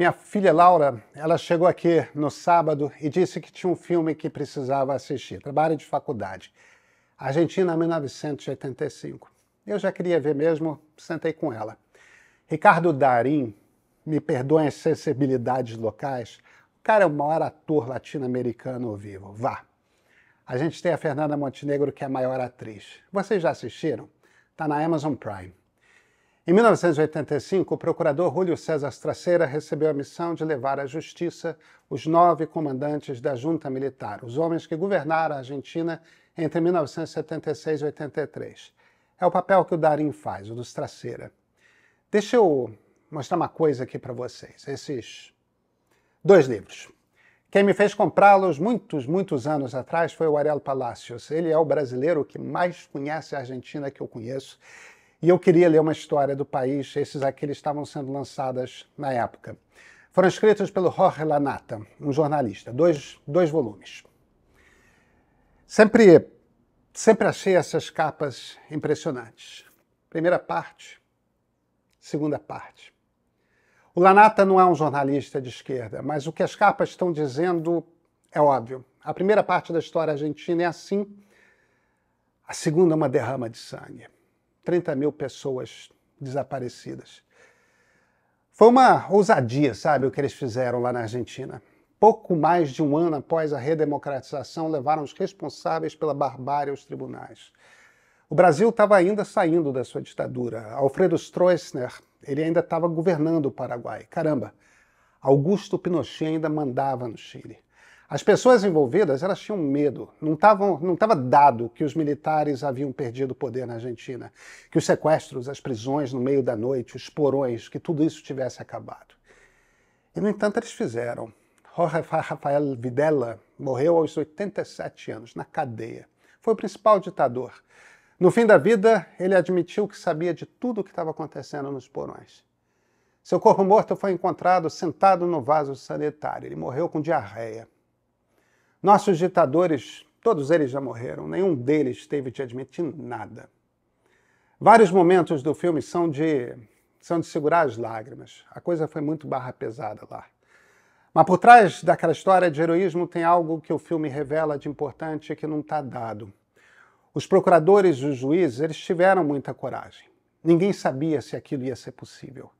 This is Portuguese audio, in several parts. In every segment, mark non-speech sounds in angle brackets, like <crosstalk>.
Minha filha Laura, ela chegou aqui no sábado e disse que tinha um filme que precisava assistir. Trabalho de faculdade. Argentina 1985. Eu já queria ver mesmo, sentei com ela. Ricardo Darim, me perdoem as sensibilidades locais, o cara é o maior ator latino-americano vivo. Vá. A gente tem a Fernanda Montenegro, que é a maior atriz. Vocês já assistiram? Está na Amazon Prime. Em 1985, o procurador Júlio César Traceira recebeu a missão de levar à justiça os nove comandantes da junta militar, os homens que governaram a Argentina entre 1976 e 83. É o papel que o Darim faz, o dos Traceira. Deixa eu mostrar uma coisa aqui para vocês. Esses dois livros. Quem me fez comprá-los muitos, muitos anos atrás foi o Ariel Palacios. Ele é o brasileiro que mais conhece a Argentina que eu conheço. E eu queria ler uma história do país. Esses aqui estavam sendo lançadas na época. Foram escritos pelo Jorge Lanata, um jornalista. Dois, dois volumes. Sempre Sempre achei essas capas impressionantes. Primeira parte, segunda parte. O Lanata não é um jornalista de esquerda, mas o que as capas estão dizendo é óbvio. A primeira parte da história argentina é assim, a segunda é uma derrama de sangue. 30 mil pessoas desaparecidas. Foi uma ousadia, sabe, o que eles fizeram lá na Argentina pouco mais de um ano após a redemocratização, levaram os responsáveis pela barbárie aos tribunais. O Brasil estava ainda saindo da sua ditadura. Alfredo Stroessner, ele ainda estava governando o Paraguai. Caramba, Augusto Pinochet ainda mandava no Chile. As pessoas envolvidas, elas tinham medo. Não estava não dado que os militares haviam perdido o poder na Argentina, que os sequestros, as prisões no meio da noite, os porões, que tudo isso tivesse acabado. E, no entanto, eles fizeram. Jorge Rafael Videla morreu aos 87 anos, na cadeia. Foi o principal ditador. No fim da vida, ele admitiu que sabia de tudo o que estava acontecendo nos porões. Seu corpo morto foi encontrado sentado no vaso sanitário. Ele morreu com diarreia. Nossos ditadores, todos eles já morreram, nenhum deles teve de admitir nada. Vários momentos do filme são de, são de segurar as lágrimas. A coisa foi muito barra pesada lá. Mas por trás daquela história de heroísmo tem algo que o filme revela de importante que não está dado. Os procuradores e os juízes eles tiveram muita coragem. Ninguém sabia se aquilo ia ser possível.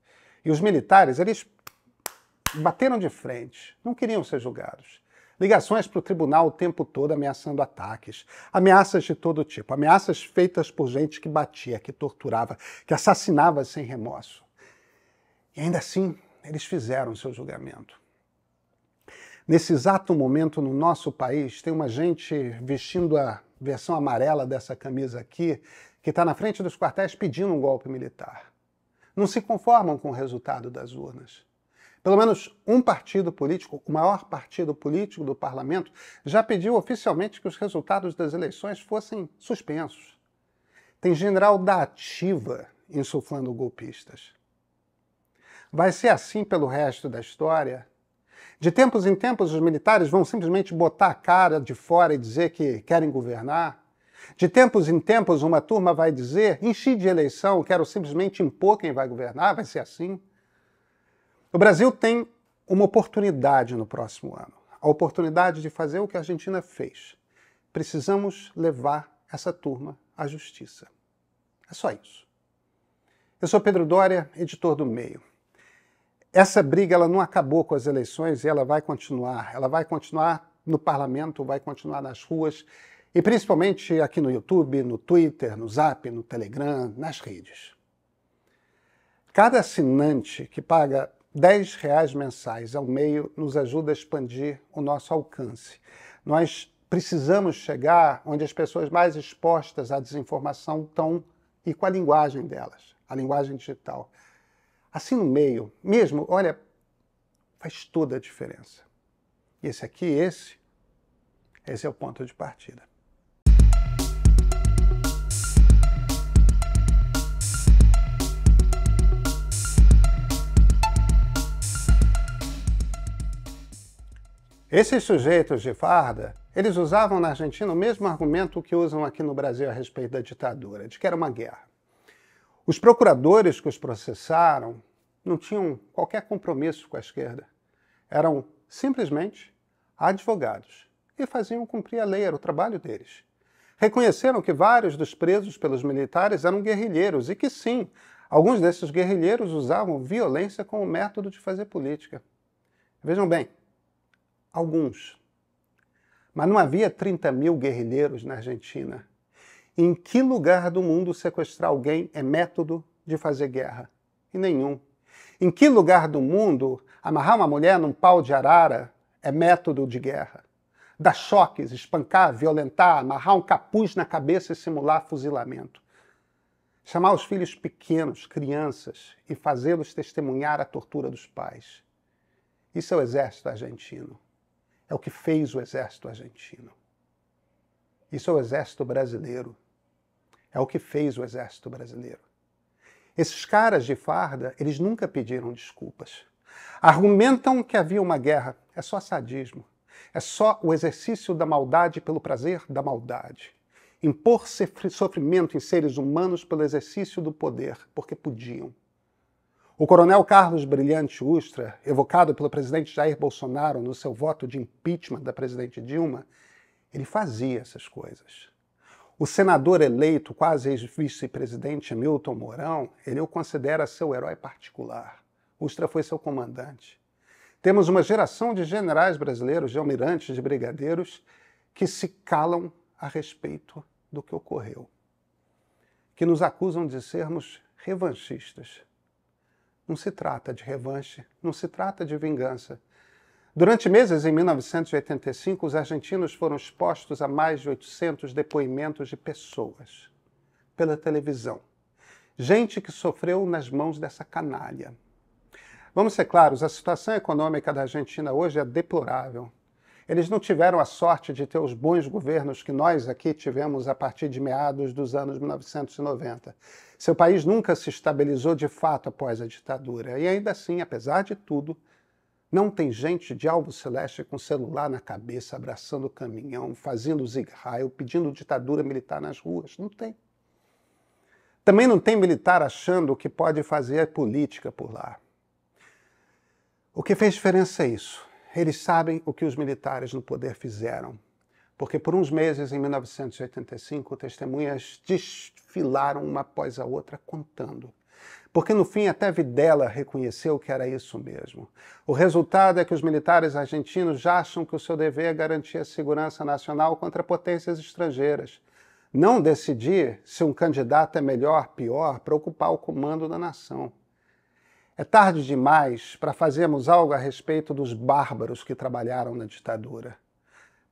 E os militares, eles bateram de frente, não queriam ser julgados. Ligações para o tribunal o tempo todo ameaçando ataques, ameaças de todo tipo, ameaças feitas por gente que batia, que torturava, que assassinava sem remorso. E ainda assim, eles fizeram seu julgamento. Nesse exato momento, no nosso país, tem uma gente vestindo a versão amarela dessa camisa aqui, que está na frente dos quartéis pedindo um golpe militar. Não se conformam com o resultado das urnas. Pelo menos um partido político, o maior partido político do parlamento, já pediu oficialmente que os resultados das eleições fossem suspensos. Tem general da ativa insuflando golpistas. Vai ser assim pelo resto da história? De tempos em tempos, os militares vão simplesmente botar a cara de fora e dizer que querem governar. De tempos em tempos, uma turma vai dizer: enchi de eleição, quero simplesmente impor quem vai governar, vai ser assim. O Brasil tem uma oportunidade no próximo ano a oportunidade de fazer o que a Argentina fez. Precisamos levar essa turma à justiça. É só isso. Eu sou Pedro Dória, editor do Meio essa briga ela não acabou com as eleições e ela vai continuar. Ela vai continuar no parlamento, vai continuar nas ruas e principalmente aqui no YouTube, no Twitter, no Zap, no Telegram, nas redes. Cada assinante que paga 10 reais mensais ao meio nos ajuda a expandir o nosso alcance. Nós precisamos chegar onde as pessoas mais expostas à desinformação estão e com a linguagem delas, a linguagem digital assim no meio, mesmo, olha, faz toda a diferença. E esse aqui, esse, esse é o ponto de partida. Esses sujeitos de farda, eles usavam na Argentina o mesmo argumento que usam aqui no Brasil a respeito da ditadura, de que era uma guerra. Os procuradores que os processaram não tinham qualquer compromisso com a esquerda. Eram simplesmente advogados e faziam cumprir a lei, era o trabalho deles. Reconheceram que vários dos presos pelos militares eram guerrilheiros e que, sim, alguns desses guerrilheiros usavam violência como método de fazer política. Vejam bem, alguns. Mas não havia 30 mil guerrilheiros na Argentina. Em que lugar do mundo sequestrar alguém é método de fazer guerra? Em nenhum. Em que lugar do mundo amarrar uma mulher num pau de arara é método de guerra? Dar choques, espancar, violentar, amarrar um capuz na cabeça e simular fuzilamento. Chamar os filhos pequenos, crianças, e fazê-los testemunhar a tortura dos pais. Isso é o exército argentino. É o que fez o exército argentino. Isso é o exército brasileiro. É o que fez o exército brasileiro. Esses caras de farda, eles nunca pediram desculpas. Argumentam que havia uma guerra. É só sadismo. É só o exercício da maldade pelo prazer da maldade. Impor sofrimento em seres humanos pelo exercício do poder, porque podiam. O coronel Carlos Brilhante Ustra, evocado pelo presidente Jair Bolsonaro no seu voto de impeachment da presidente Dilma, ele fazia essas coisas. O senador eleito, quase ex-vice-presidente Milton Mourão, ele o considera seu herói particular. Ustra foi seu comandante. Temos uma geração de generais brasileiros, de almirantes, de brigadeiros, que se calam a respeito do que ocorreu, que nos acusam de sermos revanchistas. Não se trata de revanche, não se trata de vingança. Durante meses em 1985, os argentinos foram expostos a mais de 800 depoimentos de pessoas pela televisão. Gente que sofreu nas mãos dessa canalha. Vamos ser claros, a situação econômica da Argentina hoje é deplorável. Eles não tiveram a sorte de ter os bons governos que nós aqui tivemos a partir de meados dos anos 1990. Seu país nunca se estabilizou de fato após a ditadura. E ainda assim, apesar de tudo, não tem gente de alvo celeste com celular na cabeça, abraçando o caminhão, fazendo zigue-raio, pedindo ditadura militar nas ruas. Não tem. Também não tem militar achando que pode fazer política por lá. O que fez diferença é isso. Eles sabem o que os militares no poder fizeram. Porque por uns meses, em 1985, testemunhas desfilaram uma após a outra contando porque no fim até Videla reconheceu que era isso mesmo. O resultado é que os militares argentinos já acham que o seu dever é garantir a segurança nacional contra potências estrangeiras, não decidir se um candidato é melhor, pior, para ocupar o comando da nação. É tarde demais para fazermos algo a respeito dos bárbaros que trabalharam na ditadura.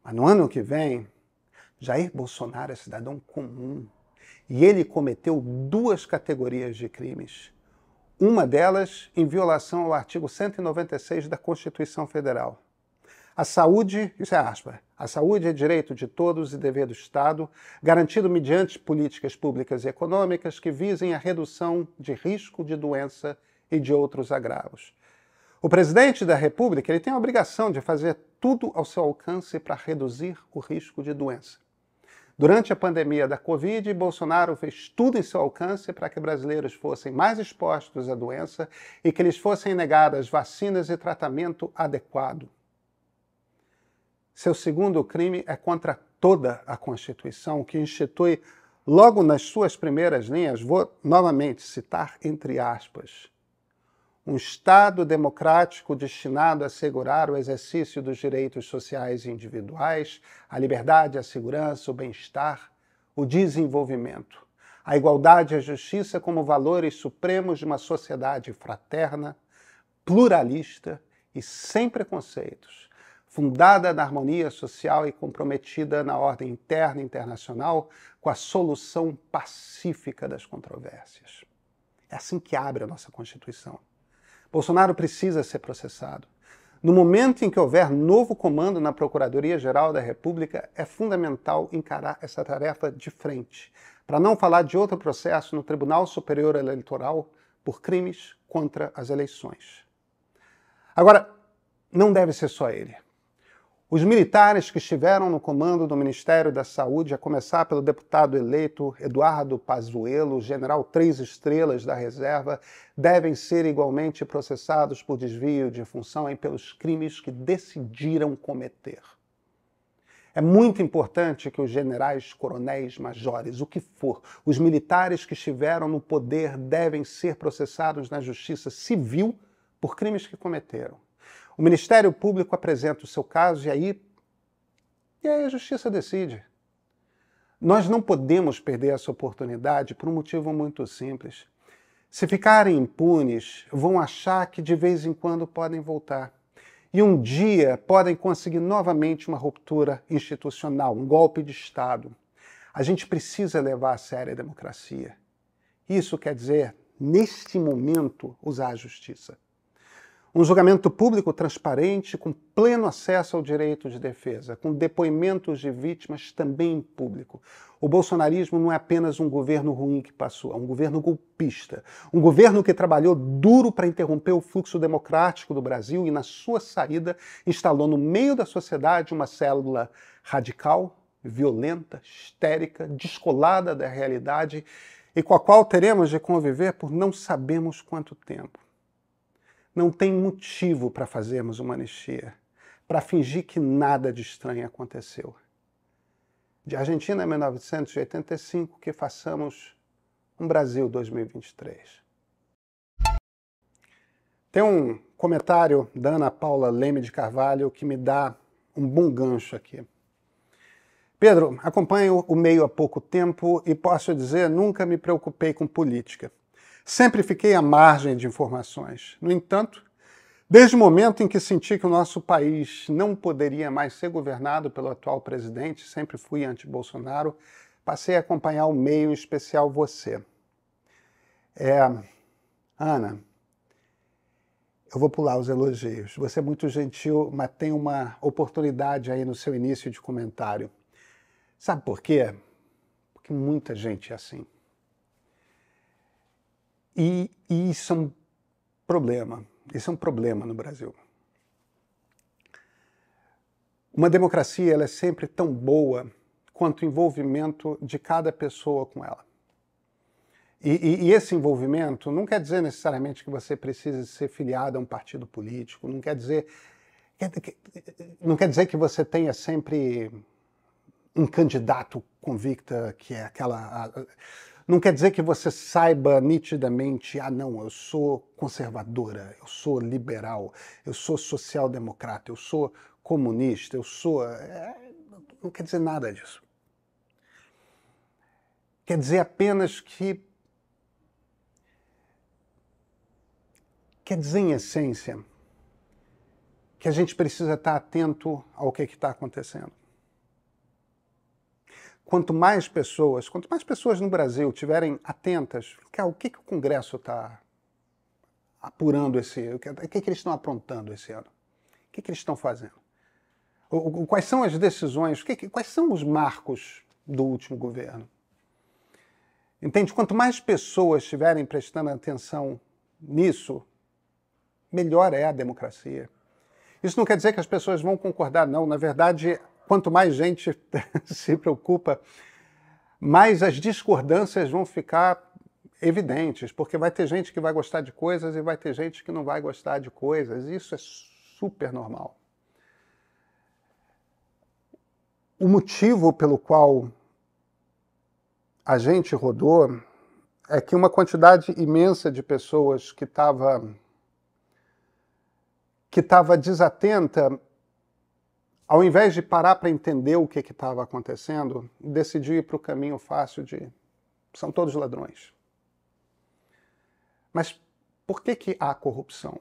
Mas no ano que vem, Jair Bolsonaro é cidadão comum e ele cometeu duas categorias de crimes. Uma delas em violação ao artigo 196 da Constituição Federal. A saúde, isso é aspa, a saúde é direito de todos e dever do Estado, garantido mediante políticas públicas e econômicas que visem a redução de risco de doença e de outros agravos. O presidente da República ele tem a obrigação de fazer tudo ao seu alcance para reduzir o risco de doença. Durante a pandemia da Covid, Bolsonaro fez tudo em seu alcance para que brasileiros fossem mais expostos à doença e que lhes fossem negadas vacinas e tratamento adequado. Seu segundo crime é contra toda a Constituição, que institui, logo nas suas primeiras linhas, vou novamente citar entre aspas, um Estado democrático destinado a assegurar o exercício dos direitos sociais individuais, a liberdade, a segurança, o bem-estar, o desenvolvimento, a igualdade e a justiça como valores supremos de uma sociedade fraterna, pluralista e sem preconceitos, fundada na harmonia social e comprometida na ordem interna e internacional com a solução pacífica das controvérsias. É assim que abre a nossa Constituição. Bolsonaro precisa ser processado. No momento em que houver novo comando na Procuradoria-Geral da República, é fundamental encarar essa tarefa de frente, para não falar de outro processo no Tribunal Superior Eleitoral por crimes contra as eleições. Agora, não deve ser só ele. Os militares que estiveram no comando do Ministério da Saúde, a começar pelo deputado eleito Eduardo Pazuello, general três estrelas da reserva, devem ser igualmente processados por desvio de função e pelos crimes que decidiram cometer. É muito importante que os generais, coronéis, majores, o que for, os militares que estiveram no poder devem ser processados na justiça civil por crimes que cometeram. O Ministério Público apresenta o seu caso e aí, e aí a justiça decide. Nós não podemos perder essa oportunidade por um motivo muito simples. Se ficarem impunes, vão achar que de vez em quando podem voltar. E um dia podem conseguir novamente uma ruptura institucional, um golpe de Estado. A gente precisa levar a sério a democracia. Isso quer dizer, neste momento, usar a justiça. Um julgamento público transparente, com pleno acesso ao direito de defesa, com depoimentos de vítimas também em público. O bolsonarismo não é apenas um governo ruim que passou, é um governo golpista. Um governo que trabalhou duro para interromper o fluxo democrático do Brasil e, na sua saída, instalou no meio da sociedade uma célula radical, violenta, histérica, descolada da realidade e com a qual teremos de conviver por não sabemos quanto tempo. Não tem motivo para fazermos uma anistia, para fingir que nada de estranho aconteceu. De Argentina 1985, que façamos um Brasil 2023. Tem um comentário da Ana Paula Leme de Carvalho que me dá um bom gancho aqui. Pedro, acompanho o meio há pouco tempo e posso dizer nunca me preocupei com política. Sempre fiquei à margem de informações. No entanto, desde o momento em que senti que o nosso país não poderia mais ser governado pelo atual presidente, sempre fui anti-Bolsonaro, passei a acompanhar o meio, em especial você. É, Ana, eu vou pular os elogios. Você é muito gentil, mas tem uma oportunidade aí no seu início de comentário. Sabe por quê? Porque muita gente é assim. E, e isso é um problema. Isso é um problema no Brasil. Uma democracia ela é sempre tão boa quanto o envolvimento de cada pessoa com ela. E, e, e, esse envolvimento não quer dizer necessariamente que você precise ser filiado a um partido político, não quer dizer, não quer dizer que você tenha sempre um candidato convicta que é aquela não quer dizer que você saiba nitidamente, ah, não, eu sou conservadora, eu sou liberal, eu sou social-democrata, eu sou comunista, eu sou. É, não quer dizer nada disso. Quer dizer apenas que. Quer dizer, em essência, que a gente precisa estar atento ao que está acontecendo quanto mais pessoas, quanto mais pessoas no Brasil tiverem atentas, o que, que o Congresso está apurando esse? O que, que, que eles estão aprontando esse ano? O que, que eles estão fazendo? O, o, quais são as decisões? Que, quais são os marcos do último governo? Entende? Quanto mais pessoas estiverem prestando atenção nisso, melhor é a democracia. Isso não quer dizer que as pessoas vão concordar, não. Na verdade, quanto mais gente <laughs> se preocupa, mais as discordâncias vão ficar evidentes, porque vai ter gente que vai gostar de coisas e vai ter gente que não vai gostar de coisas. Isso é super normal. O motivo pelo qual a gente rodou é que uma quantidade imensa de pessoas que estava que estava desatenta ao invés de parar para entender o que estava acontecendo, decidiu ir para o caminho fácil de são todos ladrões. Mas por que, que há corrupção?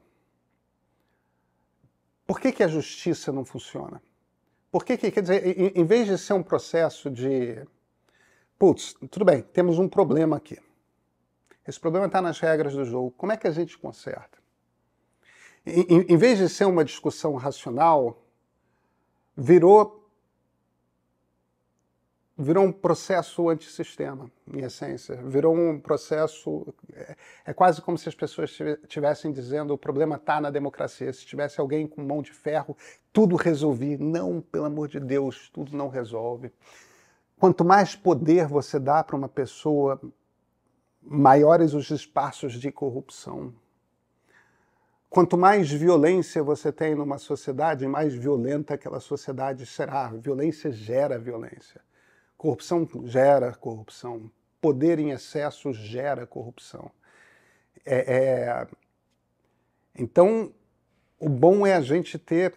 Por que, que a justiça não funciona? Por que, que quer dizer, em, em vez de ser um processo de putz, tudo bem, temos um problema aqui. Esse problema está nas regras do jogo. Como é que a gente conserta? Em, em vez de ser uma discussão racional, virou virou um processo antissistema, em essência. Virou um processo. É, é quase como se as pessoas estivessem dizendo: o problema está na democracia. Se tivesse alguém com mão de ferro, tudo resolvi. Não, pelo amor de Deus, tudo não resolve. Quanto mais poder você dá para uma pessoa, maiores os espaços de corrupção. Quanto mais violência você tem numa sociedade, mais violenta aquela sociedade será. Violência gera violência. Corrupção gera corrupção. Poder em excesso gera corrupção. É, é... Então, o bom é a gente ter,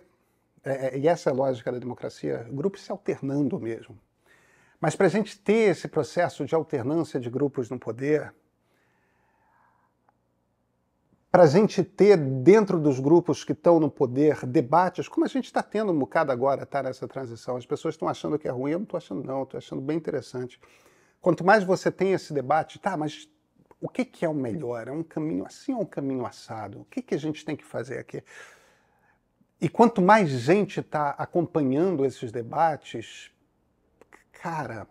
é, é, e essa é a lógica da democracia, grupos se alternando mesmo. Mas para a gente ter esse processo de alternância de grupos no poder, para a gente ter dentro dos grupos que estão no poder debates, como a gente está tendo um bocado agora, tá, nessa transição. As pessoas estão achando que é ruim, eu não estou achando não, estou achando bem interessante. Quanto mais você tem esse debate, tá, mas o que, que é o melhor? É um caminho assim ou um caminho assado? O que, que a gente tem que fazer aqui? E quanto mais gente está acompanhando esses debates, cara,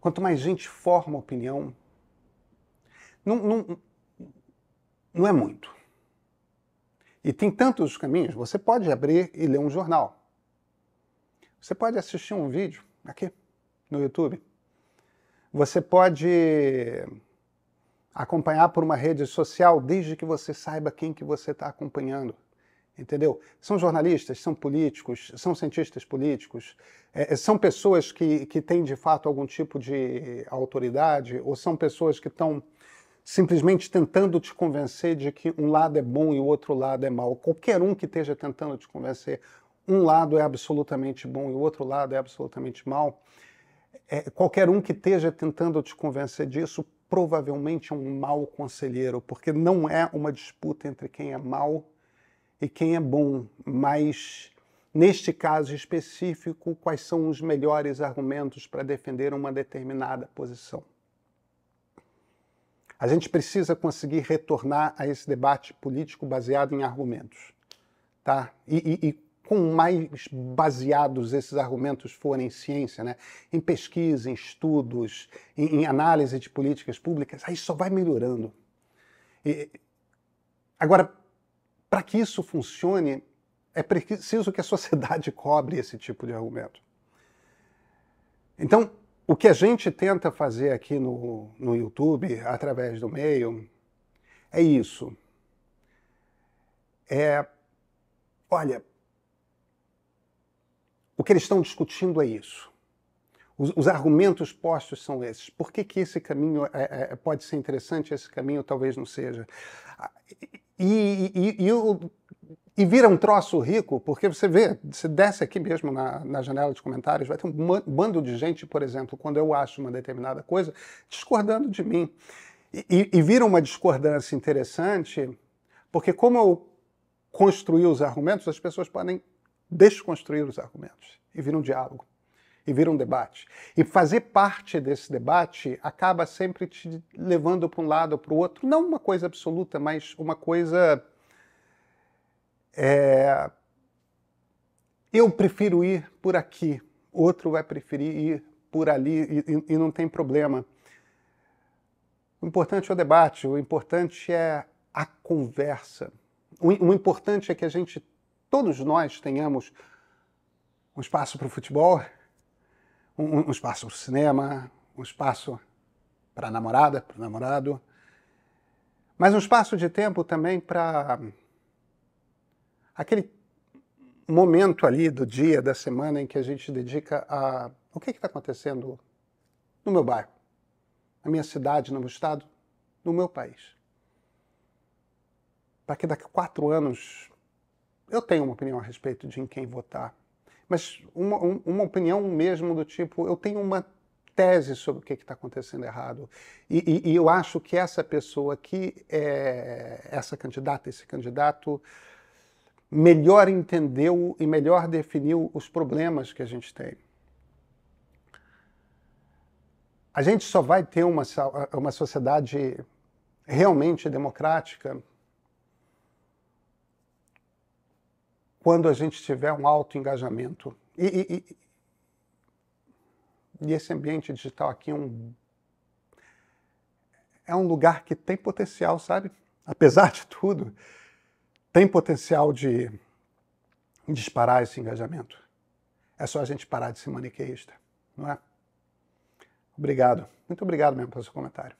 quanto mais gente forma opinião, não, não, não é muito. E tem tantos caminhos. Você pode abrir e ler um jornal. Você pode assistir um vídeo aqui no YouTube. Você pode acompanhar por uma rede social desde que você saiba quem que você está acompanhando. Entendeu? São jornalistas, são políticos, são cientistas políticos, é, são pessoas que, que têm de fato algum tipo de autoridade, ou são pessoas que estão simplesmente tentando te convencer de que um lado é bom e o outro lado é mal. Qualquer um que esteja tentando te convencer, um lado é absolutamente bom e o outro lado é absolutamente mal, é, qualquer um que esteja tentando te convencer disso, provavelmente é um mau conselheiro, porque não é uma disputa entre quem é mal e quem é bom, mas neste caso específico, quais são os melhores argumentos para defender uma determinada posição. A gente precisa conseguir retornar a esse debate político baseado em argumentos. Tá? E, e, e com mais baseados esses argumentos forem em ciência, né? em pesquisa, em estudos, em, em análise de políticas públicas, aí só vai melhorando. E, agora, para que isso funcione, é preciso que a sociedade <laughs> cobre esse tipo de argumento. Então, o que a gente tenta fazer aqui no, no YouTube, através do meio, é isso. É, olha, o que eles estão discutindo é isso. Os, os argumentos postos são esses. Por que, que esse caminho é, é, pode ser interessante, esse caminho talvez não seja? E, e, e eu e vira um troço rico, porque você vê, você desce aqui mesmo na, na janela de comentários, vai ter um bando de gente, por exemplo, quando eu acho uma determinada coisa, discordando de mim. E, e vira uma discordância interessante, porque como eu construí os argumentos, as pessoas podem desconstruir os argumentos e vira um diálogo e vira um debate. E fazer parte desse debate acaba sempre te levando para um lado ou para o outro, não uma coisa absoluta, mas uma coisa é, eu prefiro ir por aqui, outro vai preferir ir por ali e, e não tem problema. O importante é o debate, o importante é a conversa. O, o importante é que a gente, todos nós, tenhamos um espaço para o futebol, um, um espaço para o cinema, um espaço para a namorada, para o namorado, mas um espaço de tempo também para aquele momento ali do dia, da semana em que a gente dedica a o que está acontecendo no meu bairro, na minha cidade, no meu estado, no meu país. Para que daqui a quatro anos eu tenha uma opinião a respeito de em quem votar, mas uma, uma opinião mesmo do tipo, eu tenho uma tese sobre o que está acontecendo errado. E, e, e, eu acho que essa pessoa aqui, é, essa candidata, esse candidato, melhor entendeu e melhor definiu os problemas que a gente tem. A gente só vai ter uma, uma sociedade realmente democrática quando a gente tiver um alto engajamento. E, e, E esse ambiente digital aqui é um, é um lugar que tem potencial, sabe? Apesar de tudo, tem potencial de disparar esse engajamento. É só a gente parar de ser maniqueísta, não é? Obrigado. Muito obrigado mesmo pelo seu comentário.